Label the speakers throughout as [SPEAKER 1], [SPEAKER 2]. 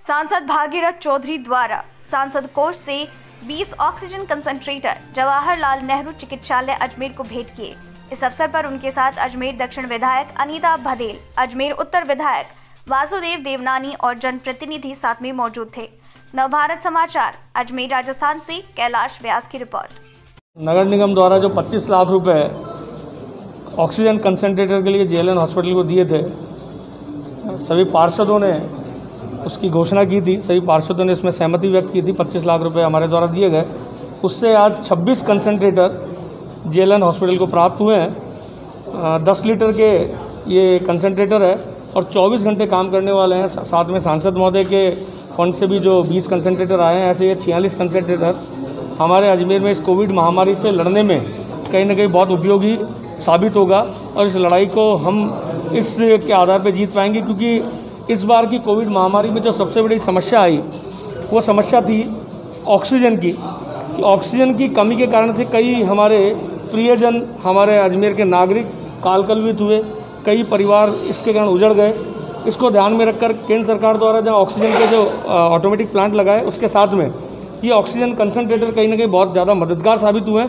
[SPEAKER 1] सांसद भागीरथ चौधरी द्वारा सांसद कोष से 20 ऑक्सीजन कंसंट्रेटर जवाहरलाल नेहरू चिकित्सालय अजमेर को भेंट किए। इस अवसर पर उनके साथ अजमेर दक्षिण विधायक अनीता भदेल अजमेर उत्तर विधायक वासुदेव देवनानी और जनप्रतिनिधि साथ में मौजूद थे। नवभारत समाचार, अजमेर राजस्थान से कैलाश व्यास की रिपोर्ट।
[SPEAKER 2] नगर निगम द्वारा जो 25 लाख रुपए ऑक्सीजन कंसंट्रेटर के लिए जेएलएन हॉस्पिटल को दिए थे, सभी पार्षदों ने उसकी घोषणा की थी, सभी पार्षदों ने इसमें सहमति व्यक्त की थी 25 लाख रुपये हमारे द्वारा दिए गए। उससे आज 26 कंसंट्रेटर जेएलएन हॉस्पिटल को प्राप्त हुए हैं। दस लीटर के ये कंसनट्रेटर है और 24 घंटे काम करने वाले हैं। साथ में सांसद महोदय के फंड से भी जो 20 कंसंट्रेटर आए हैं, ऐसे ये छियालीस कंसंट्रेटर हमारे अजमेर में इस कोविड महामारी से लड़ने में कहीं ना कहीं बहुत उपयोगी साबित होगा और इस लड़ाई को हम इस के आधार पर जीत पाएँगे, क्योंकि इस बार की कोविड महामारी में जो सबसे बड़ी समस्या आई, वो समस्या थी ऑक्सीजन की। ऑक्सीजन की कमी के कारण से कई हमारे प्रियजन, हमारे अजमेर के नागरिक कालकलवित हुए, कई परिवार इसके कारण उजड़ गए। इसको ध्यान में रखकर केंद्र सरकार द्वारा जहाँ ऑक्सीजन के जो ऑटोमेटिक प्लांट लगाए, उसके साथ में ये ऑक्सीजन कंसनट्रेटर कहीं ना कहीं बहुत ज़्यादा मददगार साबित हुए।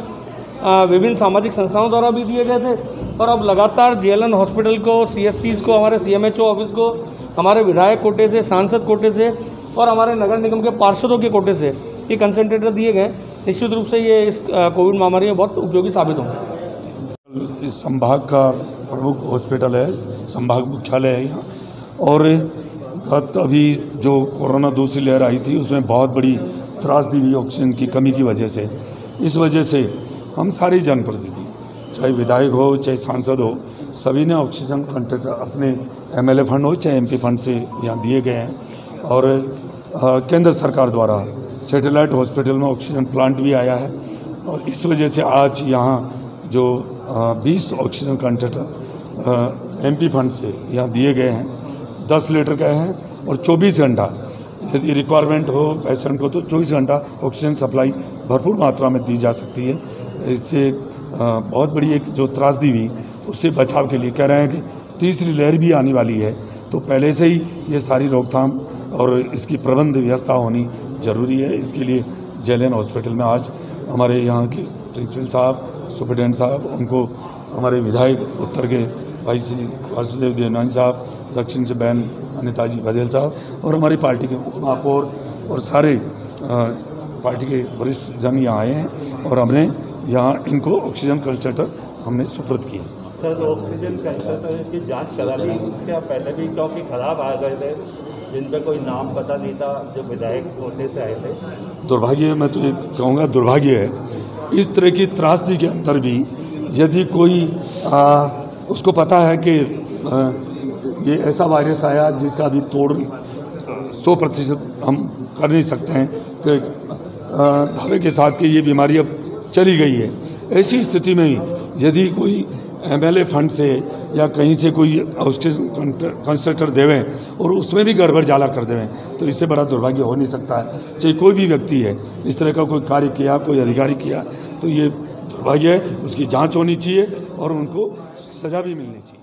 [SPEAKER 2] विभिन्न सामाजिक संस्थाओं द्वारा भी दिए गए थे। और अब लगातार जेएलएन हॉस्पिटल को सी को, हमारे सी ऑफ़िस को हमारे विधायक कोटे से, सांसद कोटे से और हमारे नगर निगम के पार्षदों के कोटे से ये कंसनट्रेटर दिए गए निश्चित रूप से ये इस कोविड महामारी में बहुत उपयोगी साबित होंगे।
[SPEAKER 3] इस संभाग का प्रमुख हॉस्पिटल है, संभाग मुख्यालय है यहाँ। और गत अभी जो कोरोना दूसरी लहर आई थी, उसमें बहुत बड़ी त्रासदी हुई ऑक्सीजन की कमी की वजह से। इस वजह से हम सारे जनप्रतिनिधि, चाहे विधायक हो, चाहे सांसद हो सभी ने ऑक्सीजन कंटेटर अपने एमएलए फंड हो चाहे एमपी फंड से यहाँ दिए गए हैं। और केंद्र सरकार द्वारा सैटेलाइट हॉस्पिटल में ऑक्सीजन प्लांट भी आया है। और इस वजह से आज यहाँ जो बीस ऑक्सीजन कंटेटर एमपी फंड से यहाँ दिए गए हैं। दस लीटर का हैं और चौबीस घंटा। यदि रिक्वायरमेंट हो पेशेंट को तो चौबीस घंटा ऑक्सीजन सप्लाई भरपूर मात्रा में दी जा सकती है। इससे बहुत बड़ी एक जो त्रासदी हुई उससे बचाव के लिए कह रहे हैं कि तीसरी लहर भी आने वाली है। तो पहले से ही ये सारी रोकथाम और इसकी प्रबंध व्यवस्था होनी ज़रूरी है। इसके लिए जेलियन हॉस्पिटल में आज हमारे यहाँ के प्रिंसिपल साहब, सुप्रिटेंडेंट साहब, उनको हमारे विधायक उत्तर के भाई श्री वासुदेव देवनानी साहब, दक्षिण से बहन अनिता जी बघेल साहब और हमारी पार्टी के महापौर और सारे पार्टी के वरिष्ठ जन यहाँ आए हैं और हमने यहाँ इनको ऑक्सीजन कंसनट्रेटर हमने सुप्रत किया
[SPEAKER 4] सर ऑक्सीजन कंसनट्रेटर की जाँच करा ली क्या पहले भी क्योंकि खराब आ गए थे जिन पर कोई नाम पता नहीं था जो विधायक कोटे से आए थे?
[SPEAKER 3] दुर्भाग्य मैं तो ये कहूँगा दुर्भाग्य है। इस तरह की त्रासदी के अंदर भी यदि कोई आ, उसको पता है कि आ, ये ऐसा वायरस आया जिसका अभी तोड़ सौ प्रतिशत हम कर नहीं सकते हैं कि दावे के साथ कि ये बीमारी अब चली गई है। ऐसी स्थिति में यदि कोई एमएलए फंड से या कहीं से कोई कंस्ट्रक्टर देवें और उसमें भी गड़बड़ जाला कर देवें तो इससे बड़ा दुर्भाग्य हो नहीं सकता। है चाहे कोई भी व्यक्ति है, इस तरह का कोई कार्य किया, कोई अधिकारी किया तो ये दुर्भाग्य है, उसकी जाँच होनी चाहिए और उनको सज़ा भी मिलनी चाहिए।